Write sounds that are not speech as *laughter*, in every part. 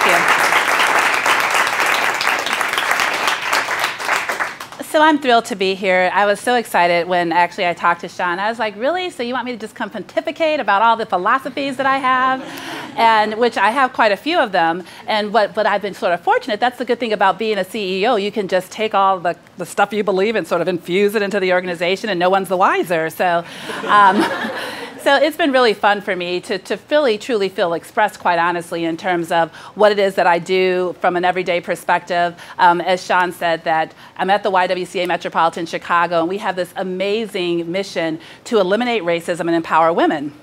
Thank you. So I'm thrilled to be here. I was so excited when actually I talked to Sean. I was like, really? So you want me to just come pontificate about all the philosophies that I have? And which I have quite a few of them. And what, but I've been sort of fortunate. That's the good thing about being a CEO. You can just take all the, the stuff you believe and sort of infuse it into the organization and no one's the wiser. So um, *laughs* So it's been really fun for me to, to really, truly feel expressed, quite honestly, in terms of what it is that I do from an everyday perspective. Um, as Sean said, that I'm at the YWCA Metropolitan Chicago, and we have this amazing mission to eliminate racism and empower women.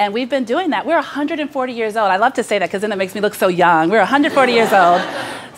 And we've been doing that. We're 140 years old. I love to say that because then it makes me look so young. We're 140 years old.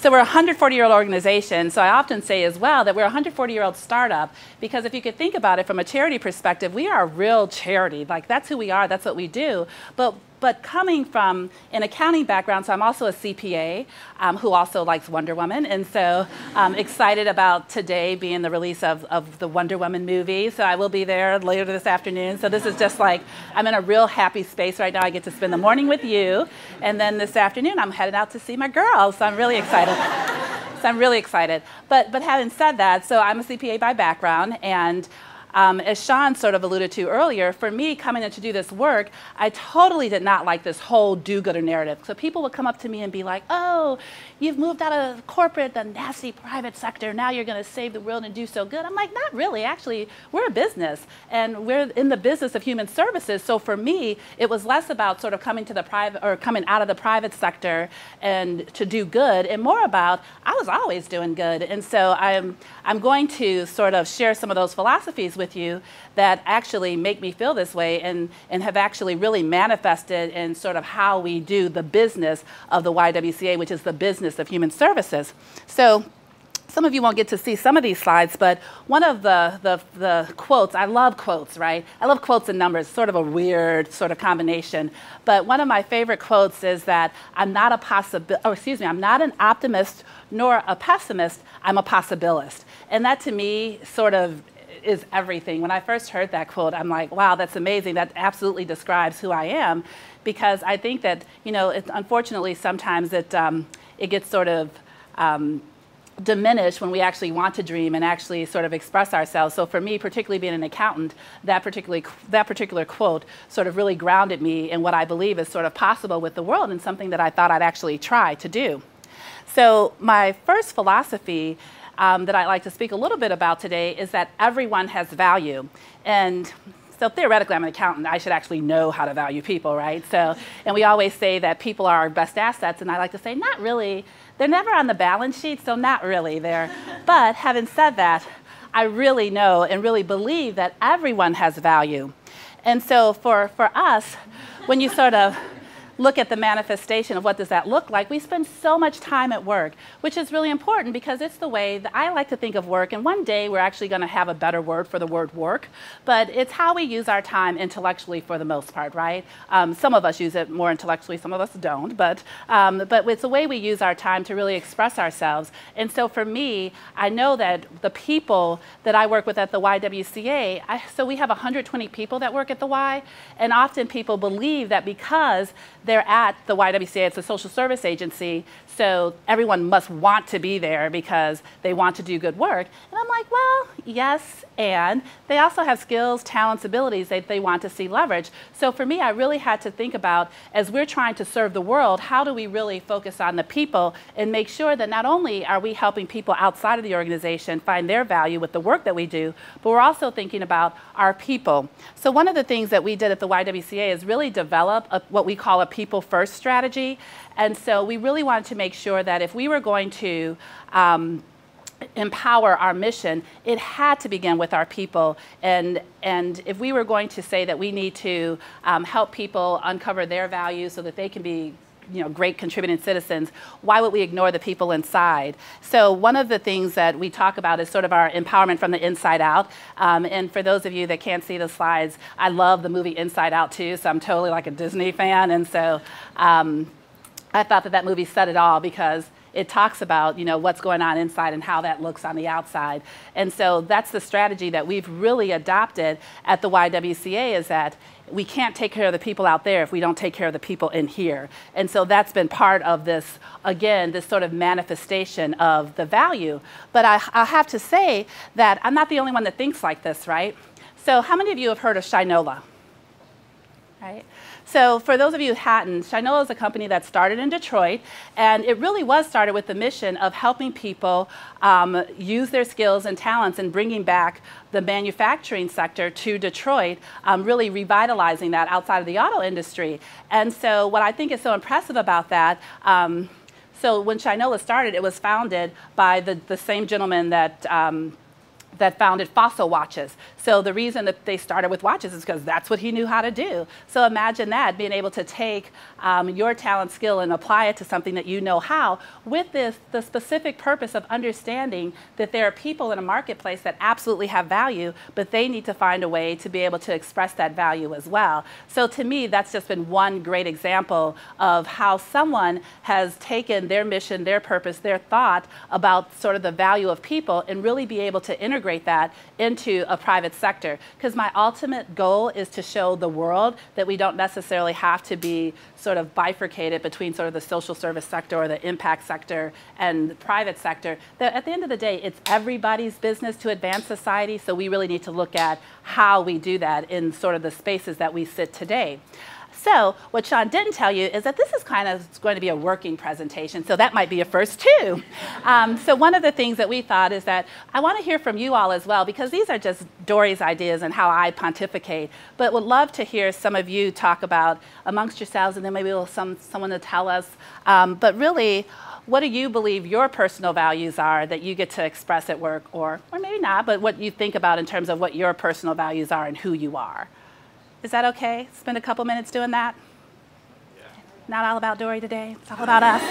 So we're a 140 year old organization. So I often say as well that we're a 140 year old startup because if you could think about it from a charity perspective, we are a real charity. Like that's who we are, that's what we do. But but coming from an accounting background, so I'm also a CPA um, who also likes Wonder Woman. And so I'm um, excited about today being the release of, of the Wonder Woman movie. So I will be there later this afternoon. So this is just like, I'm in a real happy space right now. I get to spend the morning with you. And then this afternoon, I'm headed out to see my girls. So I'm really excited. so I'm really excited. But, but having said that, so I'm a CPA by background. And um, as Sean sort of alluded to earlier, for me coming in to do this work, I totally did not like this whole do-gooder narrative. So people would come up to me and be like, oh, you've moved out of corporate, the nasty private sector, now you're going to save the world and do so good. I'm like, not really. Actually, we're a business, and we're in the business of human services. So for me, it was less about sort of coming to the private or coming out of the private sector and to do good, and more about I was always doing good. And so I'm I'm going to sort of share some of those philosophies with you that actually make me feel this way and, and have actually really manifested in sort of how we do the business of the YWCA, which is the business of human services. So some of you won't get to see some of these slides, but one of the, the, the, quotes, I love quotes, right? I love quotes and numbers, sort of a weird sort of combination. But one of my favorite quotes is that I'm not a possible, or excuse me, I'm not an optimist nor a pessimist, I'm a possibilist. And that to me sort of is everything. When I first heard that quote, I'm like, wow, that's amazing. That absolutely describes who I am. Because I think that, you know, it, unfortunately, sometimes it, um, it gets sort of um, diminished when we actually want to dream and actually sort of express ourselves. So for me, particularly being an accountant, that, particularly, that particular quote sort of really grounded me in what I believe is sort of possible with the world and something that I thought I'd actually try to do. So my first philosophy um, that I'd like to speak a little bit about today is that everyone has value. And so theoretically, I'm an accountant. I should actually know how to value people, right? So, and we always say that people are our best assets, and I like to say, not really. They're never on the balance sheet, so not really there. *laughs* But having said that, I really know and really believe that everyone has value. And so for, for us, when you sort of look at the manifestation of what does that look like, we spend so much time at work, which is really important because it's the way that I like to think of work. And one day we're actually going to have a better word for the word work, but it's how we use our time intellectually for the most part, right? Um, some of us use it more intellectually, some of us don't, but, um, but it's the way we use our time to really express ourselves. And so for me, I know that the people that I work with at the YWCA, I, so we have 120 people that work at the Y, and often people believe that because they're at the YWCA, it's a social service agency, so everyone must want to be there because they want to do good work. And I'm like, well, yes, and they also have skills, talents, abilities that they want to see leverage. So for me, I really had to think about, as we're trying to serve the world, how do we really focus on the people and make sure that not only are we helping people outside of the organization find their value with the work that we do, but we're also thinking about our people. So one of the things that we did at the YWCA is really develop a, what we call a people first strategy. And so we really wanted to make sure that if we were going to um, empower our mission, it had to begin with our people. And, and if we were going to say that we need to um, help people uncover their values so that they can be you know, great contributing citizens, why would we ignore the people inside? So one of the things that we talk about is sort of our empowerment from the inside out. Um, and for those of you that can't see the slides, I love the movie Inside Out too, so I'm totally like a Disney fan. And so um, I thought that that movie said it all because it talks about you know what's going on inside and how that looks on the outside and so that's the strategy that we've really adopted at the ywca is that we can't take care of the people out there if we don't take care of the people in here. And so that's been part of this, again, this sort of manifestation of the value. But I, I have to say that I'm not the only one that thinks like this, right? So how many of you have heard of Shinola? Right? So for those of you who hadn't, Shinola is a company that started in Detroit, and it really was started with the mission of helping people um, use their skills and talents and bringing back the manufacturing sector to Detroit, um, really revitalizing that outside of the auto industry. And so what I think is so impressive about that, um, so when Shinola started, it was founded by the, the same gentleman that um, that founded Fossil Watches. So the reason that they started with watches is because that's what he knew how to do. So imagine that, being able to take um, your talent skill and apply it to something that you know how with this, the specific purpose of understanding that there are people in a marketplace that absolutely have value, but they need to find a way to be able to express that value as well. So to me, that's just been one great example of how someone has taken their mission, their purpose, their thought about sort of the value of people and really be able to integrate that into a private private sector because my ultimate goal is to show the world that we don't necessarily have to be sort of bifurcated between sort of the social service sector or the impact sector and the private sector. That at the end of the day, it's everybody's business to advance society, so we really need to look at how we do that in sort of the spaces that we sit today. So what Sean didn't tell you is that this is kind of going to be a working presentation, so that might be a first too. *laughs* Um, so one of the things that we thought is that I want to hear from you all as well, because these are just Dorri's ideas and how I pontificate, but would love to hear some of you talk about amongst yourselves, and then maybe we'll some, someone to tell us. Um, but really, what do you believe your personal values are that you get to express at work, or, or maybe not, but what you think about in terms of what your personal values are and who you are? Is that okay? Spend a couple minutes doing that? Yeah. Not all about Dorri today. It's all about us.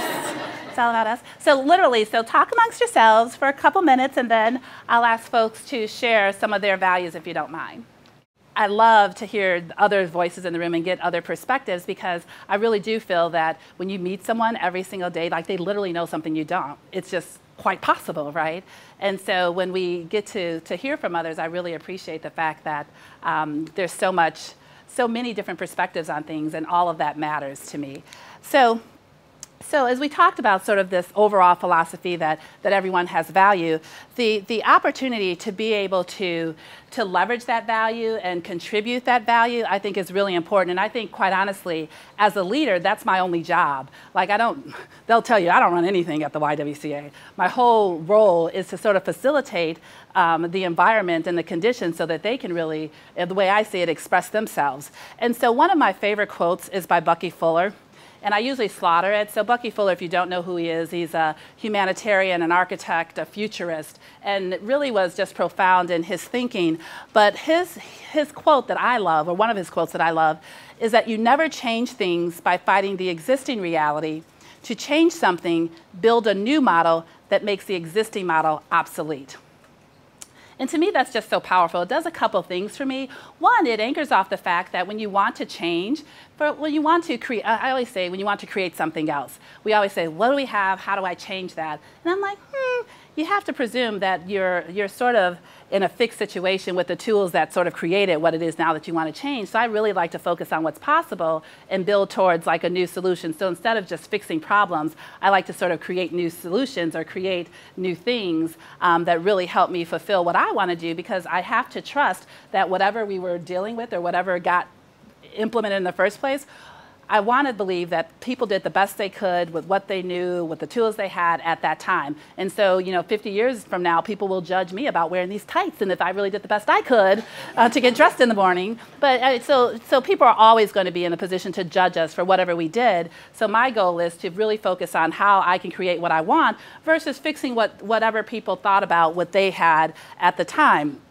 It's all about us. So literally, so talk amongst yourselves for a couple minutes and then I'll ask folks to share some of their values if you don't mind. I love to hear other voices in the room and get other perspectives because I really do feel that when you meet someone every single day, like they literally know something you don't. It's just quite possible, right? And so when we get to, to hear from others, I really appreciate the fact that um, there's so much so many different perspectives on things, and all of that matters to me. So, so as we talked about sort of this overall philosophy that, that everyone has value, the, the opportunity to be able to, to leverage that value and contribute that value, I think is really important. And I think, quite honestly, as a leader, that's my only job. Like, I don't, they'll tell you, I don't run anything at the YWCA. My whole role is to sort of facilitate um, the environment and the conditions so that they can really, the way I see it, express themselves. And so one of my favorite quotes is by Bucky Fuller and I usually slaughter it. So Bucky Fuller, if you don't know who he is, he's a humanitarian, an architect, a futurist, and really was just profound in his thinking. But his, his quote that I love, or one of his quotes that I love, is that you never change things by fighting the existing reality. To change something, build a new model that makes the existing model obsolete. And to me, that's just so powerful. It does a couple things for me. One, it anchors off the fact that when you want to change, for when you want to create, I always say, when you want to create something else, we always say, what do we have? How do I change that? And I'm like, hmm, you have to presume that you're, you're sort of in a fixed situation with the tools that sort of created what it is now that you want to change. So I really like to focus on what's possible and build towards like a new solution. So instead of just fixing problems, I like to sort of create new solutions or create new things um, that really help me fulfill what I want to do because I have to trust that whatever we were dealing with or whatever got implemented in the first place I want to believe that people did the best they could with what they knew, with the tools they had at that time. And so, you know, 50 years from now, people will judge me about wearing these tights and if I really did the best I could uh, to get dressed in the morning. But uh, so, so people are always going to be in a position to judge us for whatever we did. So my goal is to really focus on how I can create what I want versus fixing what whatever people thought about what they had at the time.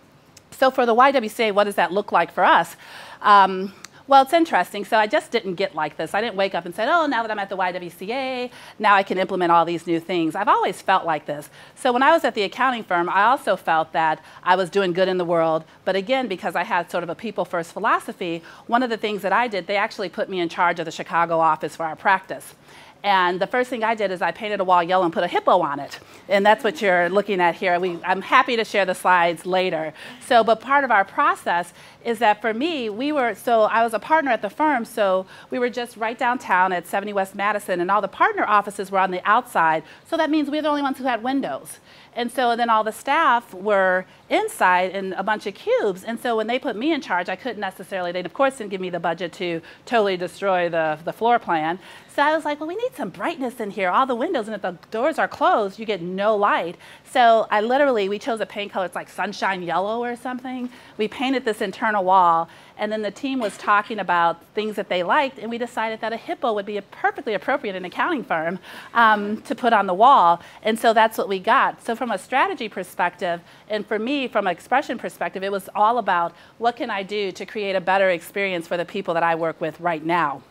So for the YWCA, what does that look like for us? Um, well, it's interesting. So I just didn't get like this. I didn't wake up and say, oh, now that I'm at the YWCA, now I can implement all these new things. I've always felt like this. So when I was at the accounting firm, I also felt that I was doing good in the world. But again, because I had sort of a people first philosophy, one of the things that I did, they actually put me in charge of the Chicago office for our practice. And the first thing I did is I painted a wall yellow and put a hippo on it. And that's what you're looking at here. We, I'm happy to share the slides later. So, but part of our process is that for me, we were, so I was a partner at the firm, so we were just right downtown at 70 West Madison, and all the partner offices were on the outside. So that means we were the only ones who had windows. And so then all the staff were inside in a bunch of cubes. And so when they put me in charge, I couldn't necessarily, they of course didn't give me the budget to totally destroy the, the floor plan. So I was like, well, we need some brightness in here, all the windows, and if the doors are closed, you get no light. So I literally, we chose a paint color, it's like sunshine yellow or something. We painted this internal wall, and then the team was talking about things that they liked, and we decided that a hippo would be a perfectly appropriate in an accounting firm um, to put on the wall. And so that's what we got. So from a strategy perspective, and for me, from an expression perspective, it was all about what can I do to create a better experience for the people that I work with right now.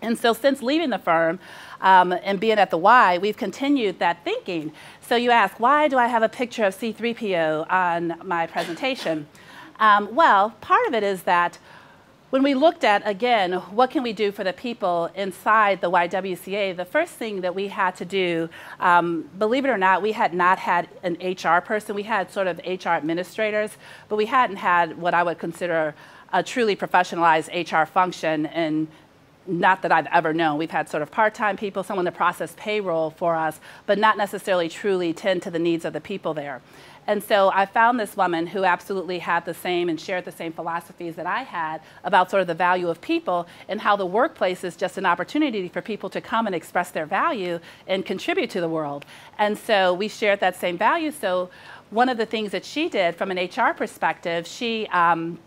And so since leaving the firm um, and being at the Y, we've continued that thinking. So you ask, why do I have a picture of C3PO on my presentation? Um, well, part of it is that when we looked at, again, what can we do for the people inside the YWCA, the first thing that we had to do, um, believe it or not, we had not had an HR person. We had sort of HR administrators, but we hadn't had what I would consider a truly professionalized HR function and not that I've ever known. We've had sort of part-time people, someone to process payroll for us, but not necessarily truly tend to the needs of the people there. And so I found this woman who absolutely had the same and shared the same philosophies that I had about sort of the value of people and how the workplace is just an opportunity for people to come and express their value and contribute to the world. And so we shared that same value. So one of the things that she did from an HR perspective, she um,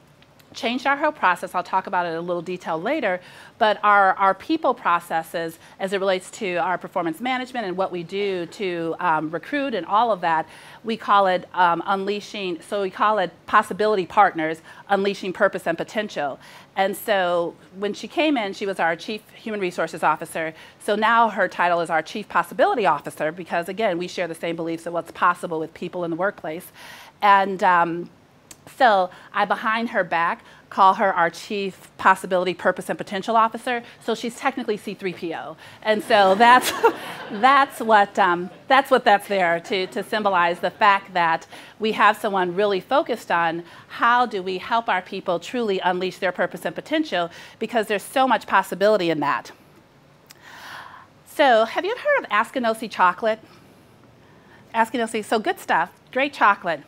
changed our whole process. I'll talk about it in a little detail later. But our, our people processes, as it relates to our performance management and what we do to um, recruit and all of that, we call it um, unleashing, so we call it possibility partners, unleashing purpose and potential. And so when she came in, she was our chief human resources officer. So now her title is our chief possibility officer because, again, we share the same beliefs of what's possible with people in the workplace. And um, so I, behind her back, call her our chief possibility, purpose, and potential officer. So she's technically C3PO, and so that's *laughs* that's what um, that's what that's there to to symbolize the fact that we have someone really focused on how do we help our people truly unleash their purpose and potential because there's so much possibility in that. So have you ever heard of Askinosie chocolate? Askinosie, so good stuff, great chocolate.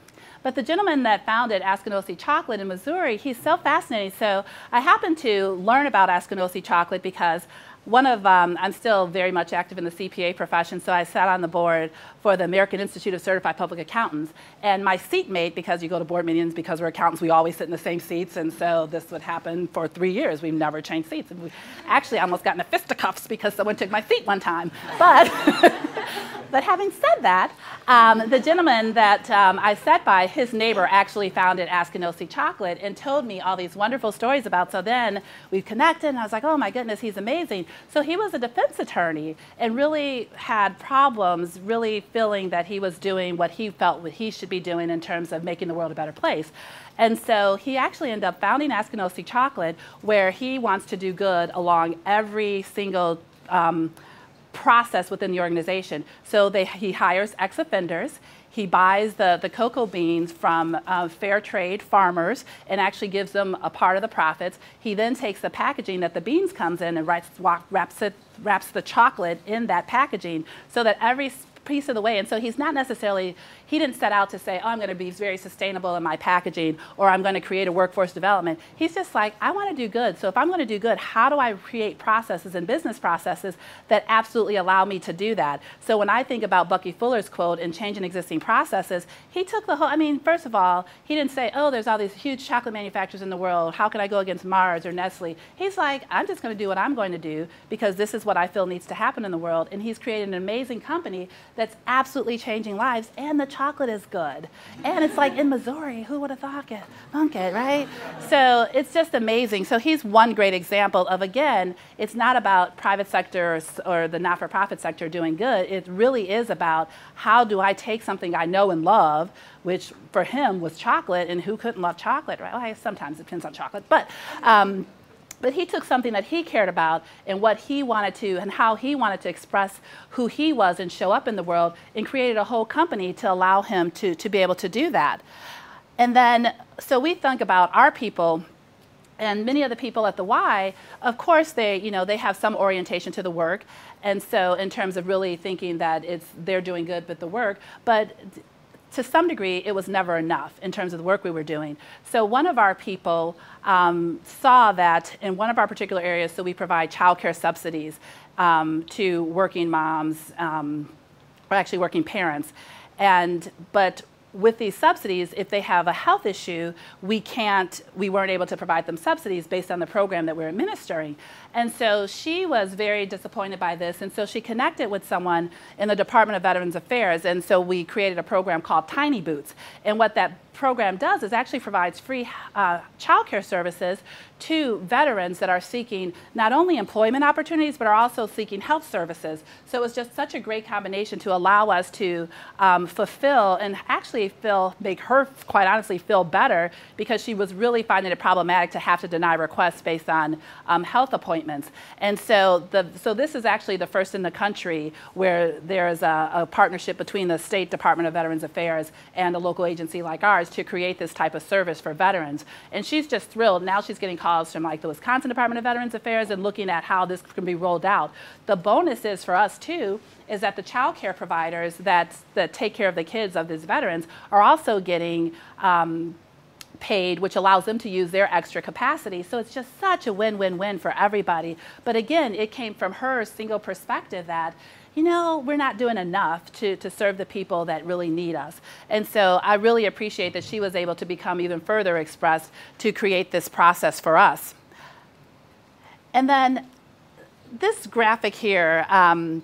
But the gentleman that founded Askinosie Chocolate in Missouri, he's so fascinating. So I happened to learn about Askinosie Chocolate because one of, um, I'm still very much active in the CPA profession, so I sat on the board for the American Institute of Certified Public Accountants. And my seatmate, because you go to board meetings, because we're accountants, we always sit in the same seats, and so this would happen for three years. We've never changed seats. And we actually almost got in fisticuffs because someone took my seat one time. But, *laughs* but having said that, um, the gentleman that um, I sat by, his neighbor actually founded Askinosie Chocolate and told me all these wonderful stories about. So then we connected, and I was like, oh my goodness, he's amazing. So he was a defense attorney and really had problems really feeling that he was doing what he felt what he should be doing in terms of making the world a better place. And so he actually ended up founding Askinosie Chocolate, where he wants to do good along every single um, process within the organization. So they, he hires ex-offenders. He buys the, the cocoa beans from uh, fair trade farmers and actually gives them a part of the profits. He then takes the packaging that the beans comes in and wraps, wraps, it, wraps the chocolate in that packaging so that every piece of the way. And so he's not necessarily, he didn't set out to say, oh, I'm going to be very sustainable in my packaging or I'm going to create a workforce development. He's just like, I want to do good. So if I'm going to do good, how do I create processes and business processes that absolutely allow me to do that? So when I think about Bucky Fuller's quote in changing existing processes, he took the whole, I mean, first of all, he didn't say, oh, there's all these huge chocolate manufacturers in the world. How can I go against Mars or Nestle? He's like, I'm just going to do what I'm going to do because this is what I feel needs to happen in the world. And he's created an amazing company that's absolutely changing lives, and the chocolate is good. And it's like in Missouri, who would have thought it, thunk it, right? So it's just amazing. So he's one great example of, again, it's not about private sector or, or the not-for-profit sector doing good. It really is about how do I take something I know and love, which for him was chocolate, and who couldn't love chocolate, right? Well, sometimes it depends on chocolate, but um, But he took something that he cared about and what he wanted to and how he wanted to express who he was and show up in the world and created a whole company to allow him to, to be able to do that. And then, so we think about our people and many of the people at the Y, of course, they, you know, they have some orientation to the work. And so in terms of really thinking that it's, they're doing good with the work, but to some degree, it was never enough in terms of the work we were doing. So one of our people um, saw that in one of our particular areas, so we provide childcare subsidies um, to working moms, um, or actually working parents. And, but with these subsidies, if they have a health issue, we can't, we weren't able to provide them subsidies based on the program that we're administering. And so she was very disappointed by this. And so she connected with someone in the Department of Veterans Affairs. And so we created a program called Tiny Boots. And what that program does is actually provides free uh, childcare services to veterans that are seeking not only employment opportunities but are also seeking health services. So it was just such a great combination to allow us to um, fulfill and actually feel make her quite honestly feel better because she was really finding it problematic to have to deny requests based on um, health appointments. And so the so this is actually the first in the country where there is a, a partnership between the State Department of Veterans Affairs and a local agency like ours to create this type of service for veterans. And she's just thrilled. Now she's getting from like the Wisconsin Department of Veterans Affairs and looking at how this can be rolled out. The bonus is for us too is that the child care providers that, that take care of the kids of these veterans are also getting um, paid, which allows them to use their extra capacity. So it's just such a win win win for everybody. But again, it came from her single perspective that you know, we're not doing enough to, to serve the people that really need us. And so I really appreciate that she was able to become even further expressed to create this process for us. And then this graphic here, um,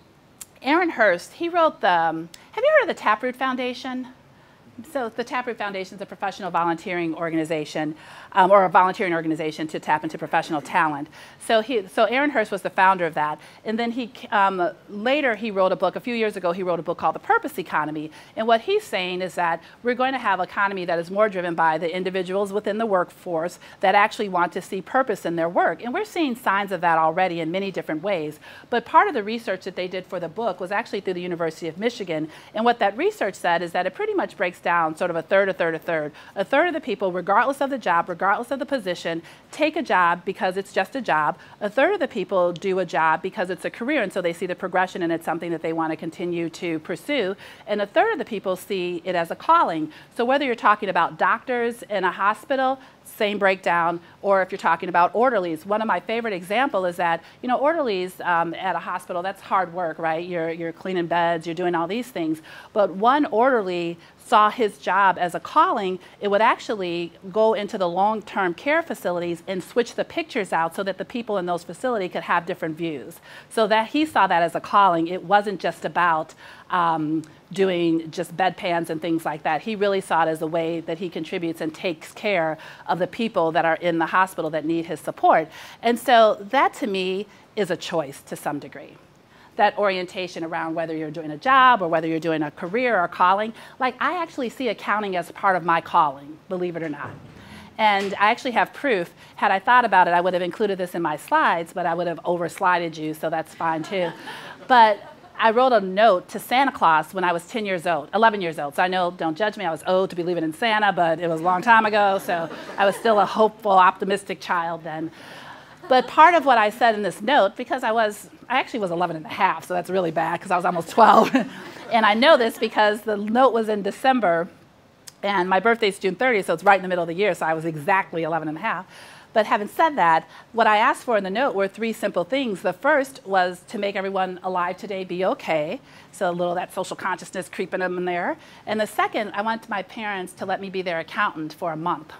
Aaron Hurst, he wrote the, um, have you heard of the Taproot Foundation? So the Taproot Foundation is a professional volunteering organization um, or a volunteering organization to tap into professional talent. So he, so Aaron Hurst was the founder of that, and then he um, later he wrote a book. A few years ago, he wrote a book called The Purpose Economy. And what he's saying is that we're going to have an economy that is more driven by the individuals within the workforce that actually want to see purpose in their work, and we're seeing signs of that already in many different ways. But part of the research that they did for the book was actually through the University of Michigan, and what that research said is that it pretty much breaks down sort of a third, a third, a third. A third of the people, regardless of the job, regardless of the position, take a job because it's just a job. A third of the people do a job because it's a career and so they see the progression and it's something that they want to continue to pursue. And a third of the people see it as a calling. So whether you're talking about doctors in a hospital, same breakdown, or if you're talking about orderlies. One of my favorite example is that, you know, orderlies um, at a hospital, that's hard work, right? You're, you're cleaning beds, you're doing all these things. But one orderly saw his job as a calling, it would actually go into the long-term care facilities and switch the pictures out so that the people in those facilities could have different views. So that he saw that as a calling. It wasn't just about um, doing just bedpans and things like that. He really saw it as a way that he contributes and takes care of the people that are in the hospital that need his support. And so that to me is a choice to some degree that orientation around whether you're doing a job or whether you're doing a career or calling. Like, I actually see accounting as part of my calling, believe it or not. And I actually have proof. Had I thought about it, I would have included this in my slides, but I would have overslided you, so that's fine too. *laughs* But I wrote a note to Santa Claus when I was 10 years old, 11 years old. So I know, don't judge me, I was old to be believing in Santa, but it was a long time ago, so I was still a hopeful, optimistic child then. But part of what I said in this note, because I was I actually was 11 and a half, so that's really bad because I was almost *laughs* 12. and I know this because the note was in December, and my birthday is June 30th, so it's right in the middle of the year, so I was exactly 11 and a half. But having said that, what I asked for in the note were three simple things. The first was to make everyone alive today be okay. So a little that social consciousness creeping in there. And the second, I wanted my parents to let me be their accountant for a month.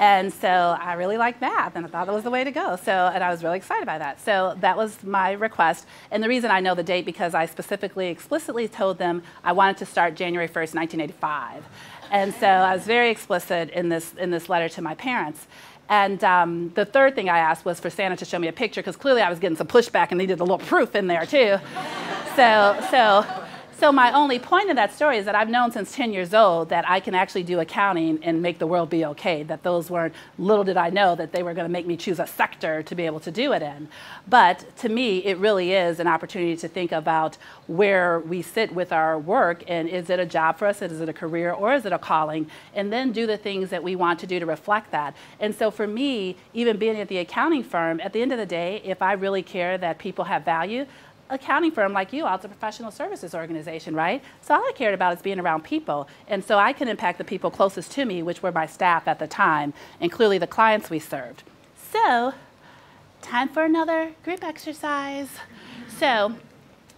And so I really liked math and I thought that was the way to go. So, and I was really excited by that. So that was my request. And the reason I know the date because I specifically, explicitly told them I wanted to start January 1st, 1985. And so I was very explicit in this, in this letter to my parents. And um, the third thing I asked was for Santa to show me a picture because clearly I was getting some pushback and needed a little proof in there too. so, so So my only point in that story is that I've known since 10 years old that I can actually do accounting and make the world be okay. That those weren't, little did I know that they were going to make me choose a sector to be able to do it in. But to me, it really is an opportunity to think about where we sit with our work and is it a job for us, is it a career, or is it a calling? And then do the things that we want to do to reflect that. And so for me, even being at the accounting firm, at the end of the day, if I really care that people have value, accounting firm like you, it's a professional services organization, right? So all I cared about is being around people. And so I can impact the people closest to me, which were my staff at the time, and clearly the clients we served. So, time for another group exercise. So,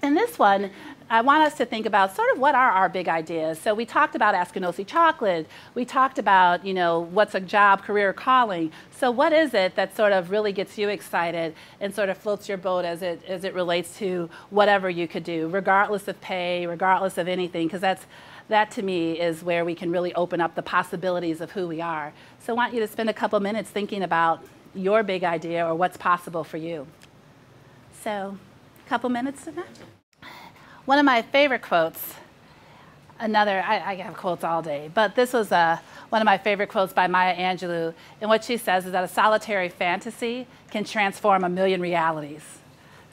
in this one, I want us to think about sort of what are our big ideas. So we talked about Askinosie chocolate. We talked about, you know, what's a job, career, calling. So what is it that sort of really gets you excited and sort of floats your boat as it as it relates to whatever you could do, regardless of pay, regardless of anything, because that's that to me is where we can really open up the possibilities of who we are. So I want you to spend a couple minutes thinking about your big idea or what's possible for you. So, a couple minutes of that. One of my favorite quotes, another, I, I have quotes all day, but this was uh, one of my favorite quotes by Maya Angelou. And what she says is that a solitary fantasy can transform a million realities.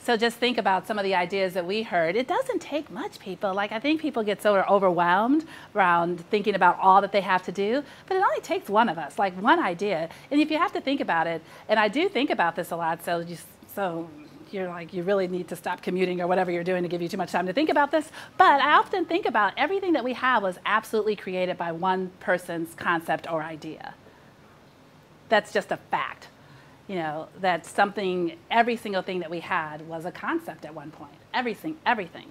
So just think about some of the ideas that we heard. It doesn't take much, people. Like, I think people get so overwhelmed around thinking about all that they have to do, but it only takes one of us, like one idea. And if you have to think about it, and I do think about this a lot, so just so you're like, you really need to stop commuting or whatever you're doing to give you too much time to think about this. But I often think about everything that we have was absolutely created by one person's concept or idea. That's just a fact. You know, that something, every single thing that we had was a concept at one point. Everything, everything,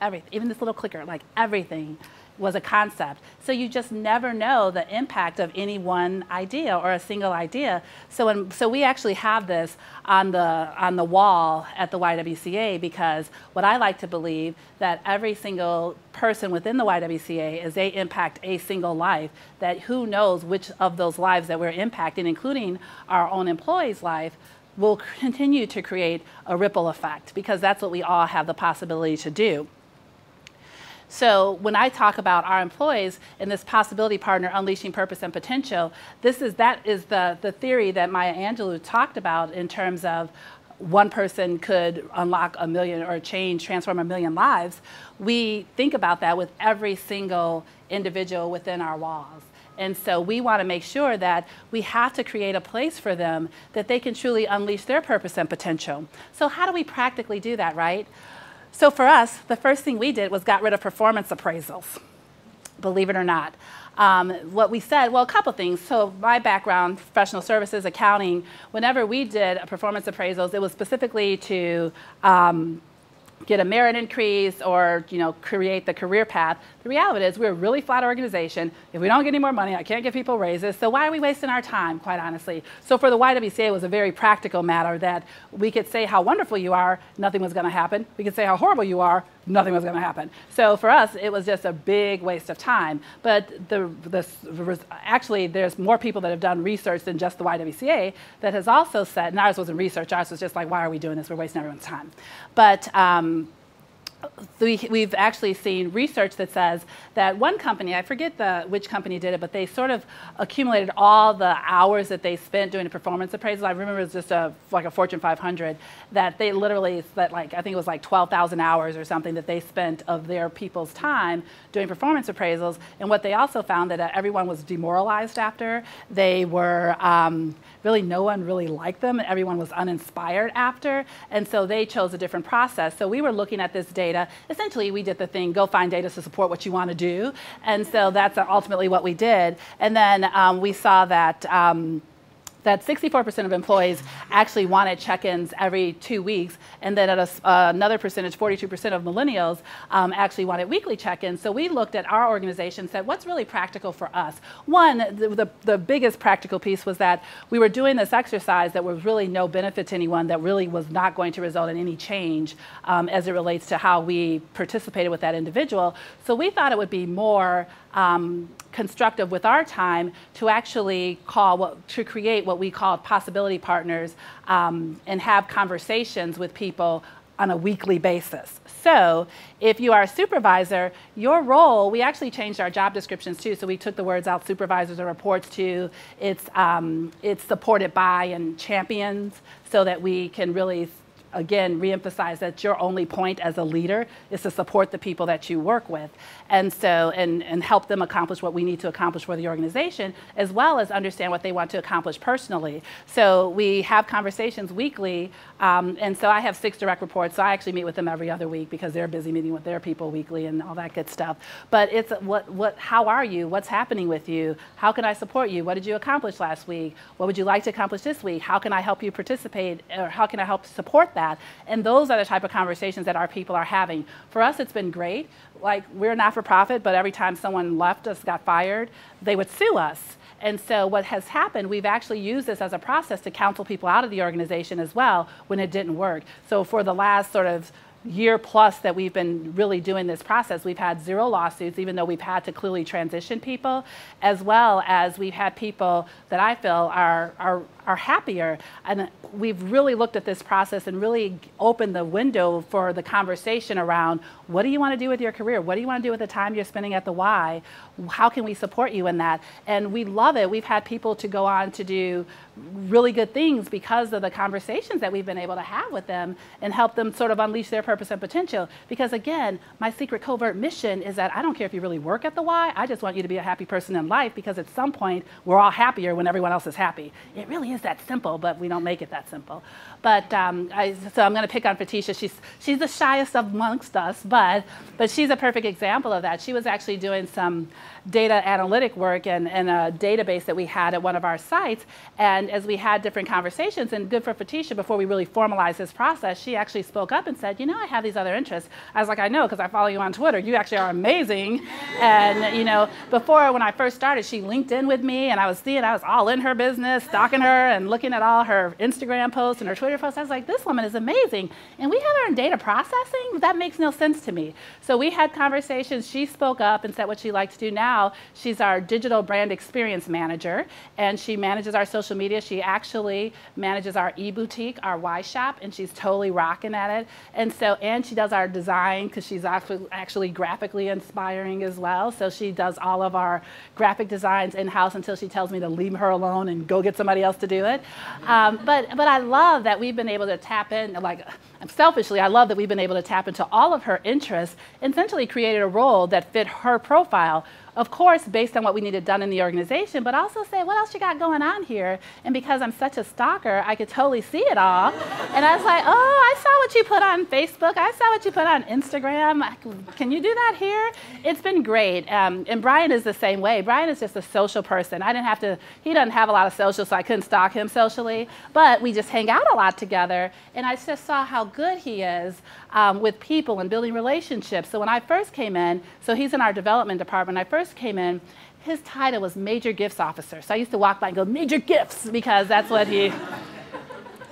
everything, even this little clicker, like everything was a concept. So you just never know the impact of any one idea or a single idea. So so we actually have this on the on the wall at the YWCA because what I like to believe that every single person within the YWCA is they impact a single life that who knows which of those lives that we're impacting including our own employees' life will continue to create a ripple effect because that's what we all have the possibility to do. So when I talk about our employees and this possibility partner unleashing purpose and potential, this is that is the, the theory that Maya Angelou talked about in terms of one person could unlock a million or change, transform a million lives. We think about that with every single individual within our walls. And so we want to make sure that we have to create a place for them that they can truly unleash their purpose and potential. So how do we practically do that, right? So for us, the first thing we did was got rid of performance appraisals, believe it or not. Um, what we said, well, a couple things. So my background, professional services, accounting, whenever we did performance appraisals, it was specifically to um, get a merit increase or you know create the career path. The reality is we're a really flat organization. If we don't get any more money, I can't give people raises. So why are we wasting our time, quite honestly? So for the YWCA, it was a very practical matter that we could say how wonderful you are, nothing was going to happen. We could say how horrible you are, nothing was going to happen. So for us, it was just a big waste of time. But the, the, actually, there's more people that have done research than just the YWCA that has also said, and ours wasn't research, ours was just like, why are we doing this? We're wasting everyone's time. But um, we've actually seen research that says that one company, I forget the, which company did it, but they sort of accumulated all the hours that they spent doing a performance appraisal. I remember it was just a, like a Fortune 500 that they literally spent like, I think it was like 12,000 hours or something that they spent of their people's time doing performance appraisals. And what they also found that everyone was demoralized after. They were, um, really no one really liked them. And everyone was uninspired after. And so they chose a different process. So we were looking at this data. Essentially, we did the thing, go find data to support what you want to do. And so that's ultimately what we did. And then um, we saw that um, that 64% of employees actually wanted check-ins every two weeks, and then at a, uh, another percentage, 42% of millennials um, actually wanted weekly check-ins. So we looked at our organization, said, what's really practical for us? One, the, the, the, biggest practical piece was that we were doing this exercise that was really no benefit to anyone, that really was not going to result in any change um, as it relates to how we participated with that individual. So we thought it would be more um, constructive with our time to actually call what, to create what we call possibility partners um, and have conversations with people on a weekly basis. So if you are a supervisor, your role, we actually changed our job descriptions too. So we took the words out supervisors and reports to, it's, um, it's supported by and champions so that we can really again, reemphasize that your only point as a leader is to support the people that you work with. And so, and, and help them accomplish what we need to accomplish for the organization, as well as understand what they want to accomplish personally. So we have conversations weekly. Um, and so I have six direct reports. So I actually meet with them every other week because they're busy meeting with their people weekly and all that good stuff. But it's what, what, how are you? What's happening with you? How can I support you? What did you accomplish last week? What would you like to accomplish this week? How can I help you participate? Or how can I help support that? That. And those are the type of conversations that our people are having. For us, it's been great. Like, we're not for profit, but every time someone left us, got fired, they would sue us. And so what has happened, we've actually used this as a process to counsel people out of the organization as well when it didn't work. So for the last sort of year plus that we've been really doing this process, we've had zero lawsuits, even though we've had to clearly transition people, as well as we've had people that I feel are, are are happier. And we've really looked at this process and really opened the window for the conversation around what do you want to do with your career? What do you want to do with the time you're spending at the Y? How can we support you in that? And we love it. We've had people to go on to do really good things because of the conversations that we've been able to have with them and help them sort of unleash their purpose and potential. Because again, my secret covert mission is that I don't care if you really work at the Y, I just want you to be a happy person in life because at some point we're all happier when everyone else is happy. It really is that simple, but we don't make it that simple. But um, I, so I'm going to pick on Fatisha. She's she's the shyest amongst us, but but she's a perfect example of that. She was actually doing some data analytic work and, and a database that we had at one of our sites. And as we had different conversations, and good for Fatisha, before we really formalized this process, she actually spoke up and said, you know, I have these other interests. I was like, I know, because I follow you on Twitter. You actually are amazing. And, you know, before when I first started, she linked in with me, and I was seeing, I was all in her business, stalking her and looking at all her Instagram posts and her Twitter I was like, this woman is amazing. And we have her in data processing? That makes no sense to me. So we had conversations. She spoke up and said what she liked to do now she's our digital brand experience manager, and she manages our social media. She actually manages our e-boutique, our Y shop, and she's totally rocking at it. And so, and she does our design because she's actually graphically inspiring as well. So she does all of our graphic designs in-house until she tells me to leave her alone and go get somebody else to do it. Um, but, but I love that we've been able to tap in, like, uh, selfishly, I love that we've been able to tap into all of her interests and essentially created a role that fit her profile of course, based on what we needed done in the organization, but also say, what else you got going on here? And because I'm such a stalker, I could totally see it all. And I was like, oh, I saw what you put on Facebook. I saw what you put on Instagram. Can you do that here? It's been great. Um, and Brian is the same way. Brian is just a social person. I didn't have to, he doesn't have a lot of social, so I couldn't stalk him socially. But we just hang out a lot together. And I just saw how good he is um, with people and building relationships. So when I first came in, so he's in our development department, I first came in, his title was Major Gifts Officer. So I used to walk by and go, Major Gifts, because that's what he. *laughs*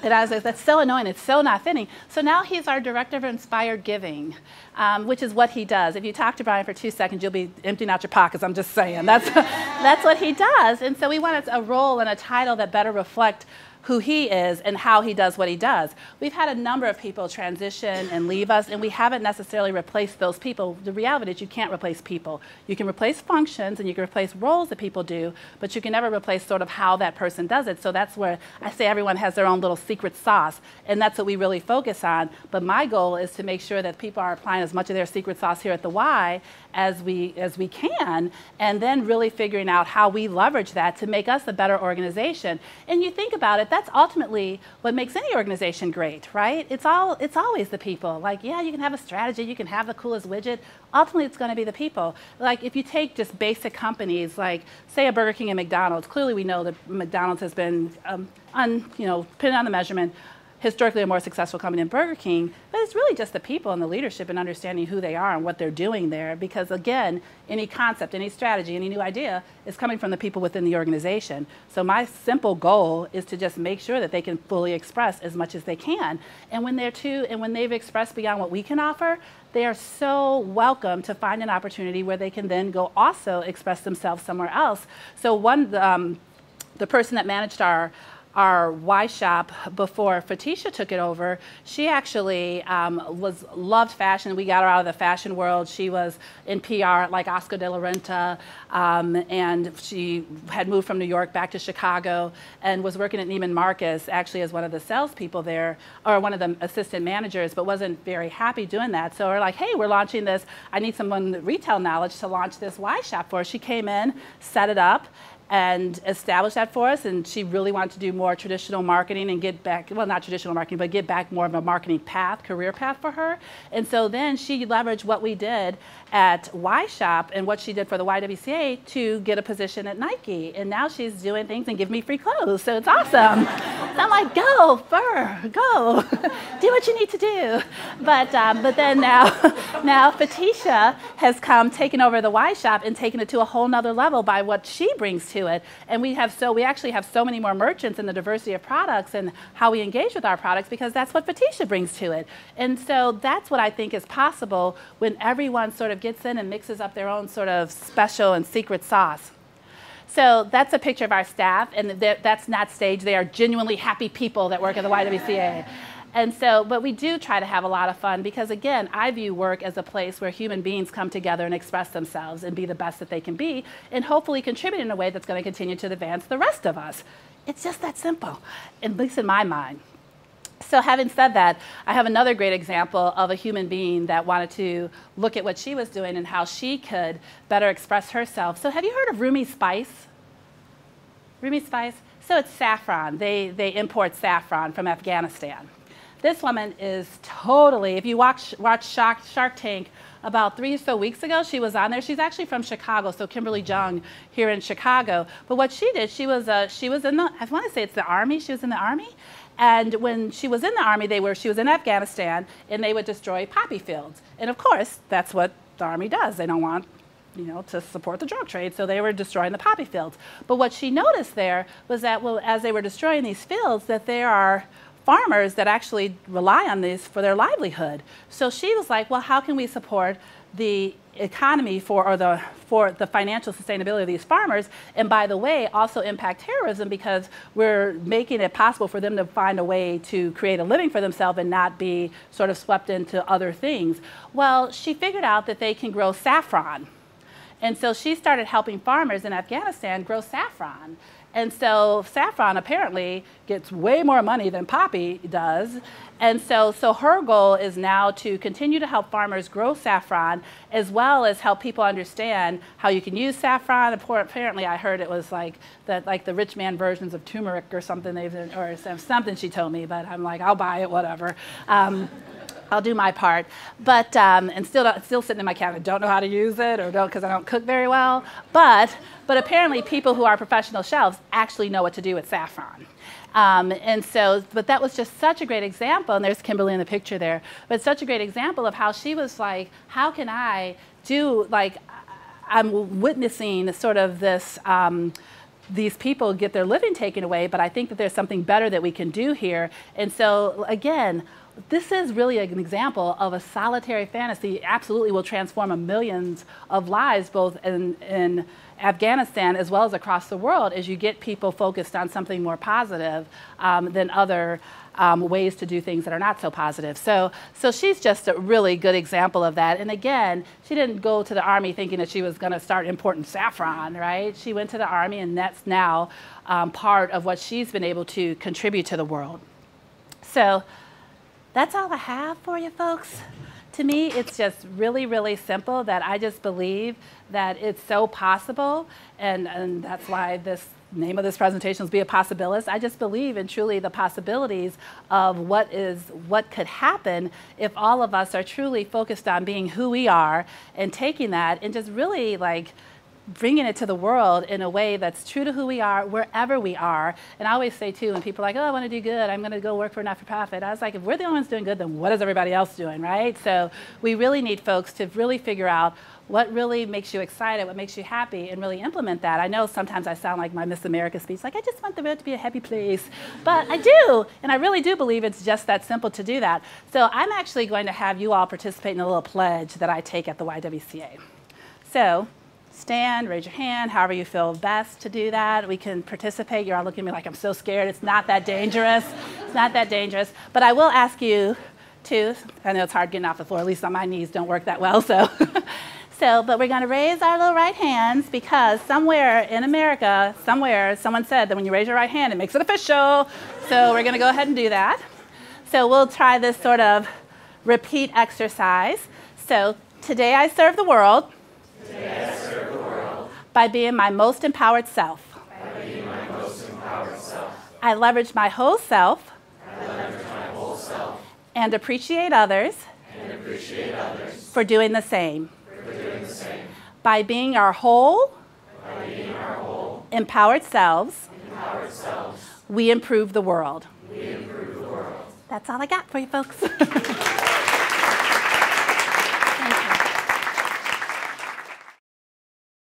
And I was like, that's so annoying. It's so not fitting. So now he's our director of inspired giving, um, which is what he does. If you talk to Brian for two seconds, you'll be emptying out your pockets. I'm just saying. That's, *laughs* that's what he does. And so we wanted a role and a title that better reflect who he is and how he does what he does. We've had a number of people transition and leave us, and we haven't necessarily replaced those people. The reality is you can't replace people. You can replace functions and you can replace roles that people do, but you can never replace sort of how that person does it. So that's where I say everyone has their own little secret sauce, and that's what we really focus on. But my goal is to make sure that people are applying as much of their secret sauce here at the Y as we as we can, and then really figuring out how we leverage that to make us a better organization. And you think about it, that's ultimately what makes any organization great, right? It's all it's always the people. Like, yeah, you can have a strategy, you can have the coolest widget. Ultimately, it's going to be the people. Like, if you take just basic companies, like say a Burger King and McDonald's, clearly we know that McDonald's has been um, on, you know, put on the measurement historically a more successful company than Burger King, but it's really just the people and the leadership and understanding who they are and what they're doing there. Because again, any concept, any strategy, any new idea is coming from the people within the organization. So my simple goal is to just make sure that they can fully express as much as they can. And when they're too, and when they've expressed beyond what we can offer, they are so welcome to find an opportunity where they can then go also express themselves somewhere else. So one, um, the person that managed our our Y shop before Fatisha took it over. She actually um, was loved fashion. We got her out of the fashion world. She was in PR like Oscar de la Renta, um, and she had moved from New York back to Chicago and was working at Neiman Marcus actually as one of the salespeople there, or one of the assistant managers, but wasn't very happy doing that. So we're like, hey, we're launching this. I need someone with retail knowledge to launch this Y shop for. She came in, set it up, and established that for us. And she really wanted to do more traditional marketing and get back, well, not traditional marketing, but get back more of a marketing path, career path for her. And so then she leveraged what we did at Y Shop and what she did for the YWCA to get a position at Nike. And now she's doing things and giving me free clothes. So it's awesome. so I'm like, go, Fur, go, *laughs* do what you need to do. But, um, but then now, *laughs* now Fatisha has come, taken over the Y Shop and taken it to a whole nother level by what she brings to it. And we have so, we actually have so many more merchants in the diversity of products and how we engage with our products because that's what Fatisha brings to it. And so that's what I think is possible when everyone sort of gets in and mixes up their own sort of special and secret sauce. So that's a picture of our staff, and that's not staged. They are genuinely happy people that work at the YWCA. And so, but we do try to have a lot of fun because, again, I view work as a place where human beings come together and express themselves and be the best that they can be, and hopefully contribute in a way that's going to continue to advance the rest of us. It's just that simple, at least in my mind. So having said that, I have another great example of a human being that wanted to look at what she was doing and how she could better express herself. So have you heard of Rumi Spice? Rumi Spice? So it's saffron. They, they import saffron from Afghanistan. This woman is totally, if you watch, watch Shark, Shark Tank about three or so weeks ago, she was on there. She's actually from Chicago, so Kimberly Jung here in Chicago. But what she did, she was, uh, she was in the, I want to say it's the army, she was in the army. And when she was in the army, they were, she was in Afghanistan, and they would destroy poppy fields. And of course, that's what the army does. They don't want you know, to support the drug trade, so they were destroying the poppy fields. But what she noticed there was that, well, as they were destroying these fields, that there are farmers that actually rely on these for their livelihood. So she was like, well, how can we support the economy for or the for the financial sustainability of these farmers and by the way also impact terrorism because we're making it possible for them to find a way to create a living for themselves and not be sort of swept into other things? Well she figured out that they can grow saffron. And so she started helping farmers in afghanistan grow saffron and so saffron apparently gets way more money than poppy does. And so, so her goal is now to continue to help farmers grow saffron as well as help people understand how you can use saffron. Apparently, I heard it was like that, like the rich man versions of turmeric or something, or something she told me, but I'm like, I'll buy it, whatever. Um, I'll do my part, but um, and still still sitting in my cabinet. Don't know how to use it, or don't because I don't cook very well. But but apparently, people who are professional chefs actually know what to do with saffron. Um, and so, but that was just such a great example. And there's Kimberly in the picture there. But such a great example of how she was like, how can I do like I'm witnessing sort of this. Um, these people get their living taken away, but I think that there's something better that we can do here. And so, again, this is really an example of a solitary fantasy absolutely will transform a millions of lives both in, in Afghanistan as well as across the world as you get people focused on something more positive um, than other um, ways to do things that are not so positive. So, so she's just a really good example of that. And again, she didn't go to the army thinking that she was going to start importing saffron, right? She went to the army, and that's now um, part of what she's been able to contribute to the world. So that's all I have for you folks. To me, it's just really, really simple that I just believe that it's so possible, and, and that's why this name of this presentation is Be a Possibilist. I just believe in truly the possibilities of what is what could happen if all of us are truly focused on being who we are and taking that and just really like bringing it to the world in a way that's true to who we are wherever we are. And I always say too, when people are like, oh, I want to do good, I'm going to go work for a not-for-profit. I was like, if we're the only ones doing good, then what is everybody else doing, right? So we really need folks to really figure out what really makes you excited, what makes you happy, and really implement that. I know sometimes I sound like my Miss America speech, like I just want the world to be a happy place, but I do, and I really do believe it's just that simple to do that. So I'm actually going to have you all participate in a little pledge that I take at the YWCA. So stand, raise your hand, however you feel best to do that. We can participate. You're all looking at me like I'm so scared. It's not that dangerous. It's not that dangerous. But I will ask you to, I know it's hard getting off the floor, at least on my knees don't work that well, so. *laughs* so, but we're going to raise our little right hands because somewhere in America, somewhere, someone said that when you raise your right hand, it makes it official. So we're going to go ahead and do that. So we'll try this sort of repeat exercise. So today I serve the world. Today I serve. By being my most empowered self. I leverage my whole self. And appreciate others. And appreciate others. For doing the same. Doing the same. By being our whole. Being our whole. Empowered selves. Empowered selves. We improve the world. That's all I got for you folks. *laughs*